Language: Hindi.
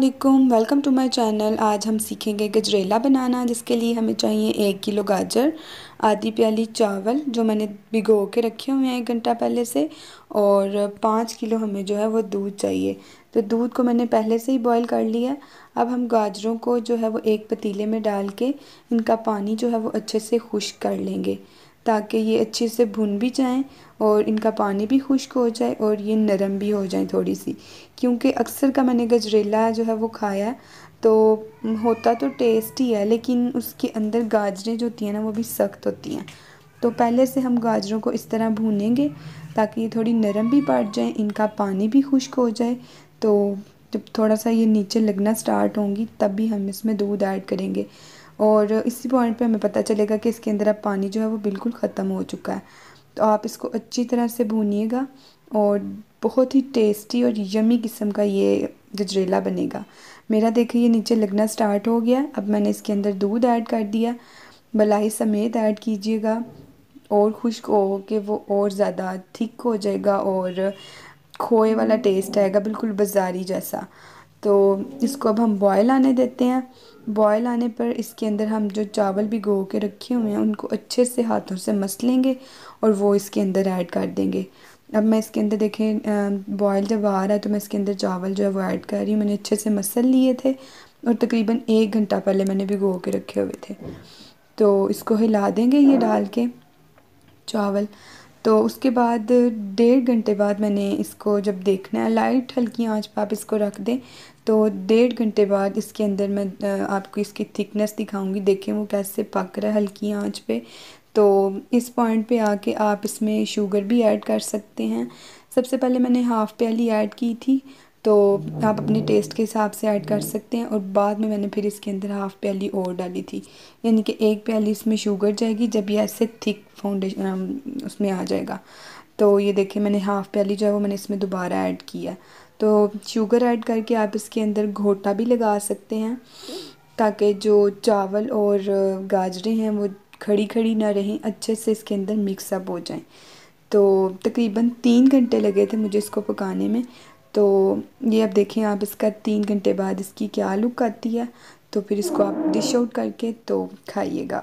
वालेकुम वेलकम टू माय चैनल आज हम सीखेंगे गजरेला बनाना, जिसके लिए हमें चाहिए एक किलो गाजर, आधी प्याली चावल, जो मैंने भिगो के रखे हुए हैं एक घंटा पहले से, और पाँच किलो हमें जो है वो दूध चाहिए। तो दूध को मैंने पहले से ही बॉईल कर लिया। अब हम गाजरों को जो है वो एक पतीले में डाल के इनका पानी जो है वो अच्छे से खुश्क कर लेंगे। ताकि ये अच्छे से भुन भी जाएँ और इनका पानी भी खुश्क हो जाए और ये नरम भी हो जाए थोड़ी सी क्योंकि अक्सर का मैंने गजरेला जो है वो खाया तो होता तो टेस्टी है, लेकिन उसके अंदर गाजरें जो होती हैं ना, वो भी सख्त होती हैं। तो पहले से हम गाजरों को इस तरह भूनेंगे ताकि ये थोड़ी नरम भी पड़ जाए, इनका पानी भी खुश्क हो जाए। तो जब थोड़ा सा ये नीचे लगना स्टार्ट होंगी, तब भी हम इसमें दूध ऐड करेंगे। और इसी पॉइंट पे हमें पता चलेगा कि इसके अंदर अब पानी जो है वो बिल्कुल ख़त्म हो चुका है। तो आप इसको अच्छी तरह से भूनिएगा और बहुत ही टेस्टी और यमी किस्म का ये गजरेला बनेगा। मेरा देखिए ये नीचे लगना स्टार्ट हो गया अब मैंने इसके अंदर दूध ऐड कर दिया। मलाई समेत ऐड कीजिएगा और खुश्क हो के वो और ज़्यादा थिक हो जाएगा और खोए वाला टेस्ट आएगा बिल्कुल बाज़ारी जैसा। तो इसको अब हम बॉयल आने देते हैं। बॉयल आने पर इसके अंदर हम जो चावल भिगो के रखे हुए हैं, उनको अच्छे से हाथों से मस लेंगे और वो इसके अंदर ऐड कर देंगे। अब मैं इसके अंदर देखें बॉयल जब आ रहा है तो मैं इसके अंदर चावल जो है वो ऐड कर रही हूँ। मैंने अच्छे से मसल लिए थे और तकरीबन एक घंटा पहले मैंने भिगो के रखे हुए थे। तो इसको हिला देंगे ये डाल के चावल। तो उसके बाद डेढ़ घंटे बाद मैंने इसको जब देखना है, लाइट हल्की आँच पर आप इसको रख दें तो डेढ़ घंटे बाद इसके अंदर मैं आपको इसकी थिकनेस दिखाऊँगी। देखें वो कैसे पक रहा है हल्की आँच पे। तो इस पॉइंट पे आके आप इसमें शुगर भी ऐड कर सकते हैं। सबसे पहले मैंने हाफ़ प्याली ऐड की थी। तो आप अपने टेस्ट के हिसाब से ऐड कर सकते हैं और बाद में मैंने फिर इसके अंदर हाफ़ प्याली और डाली थी। यानी कि एक प्याली इसमें शुगर जाएगी, जब ये ऐसे थिक फाउंडेशन उसमें आ जाएगा। तो ये देखिए, मैंने हाफ़ प्याली जो है वो मैंने इसमें दोबारा ऐड किया तो शुगर ऐड करके आप इसके अंदर घोटा भी लगा सकते हैं, ताकि जो चावल और गाजरें हैं वो खड़ी खड़ी ना रहें, अच्छे से इसके अंदर मिक्सअप हो जाएँ। तो तकरीबन तीन घंटे लगे थे मुझे इसको पकाने में। तो ये अब देखें, आप इसका तीन घंटे बाद इसकी क्या लुक आती है तो फिर इसको आप डिश आउट करके तो खाइएगा।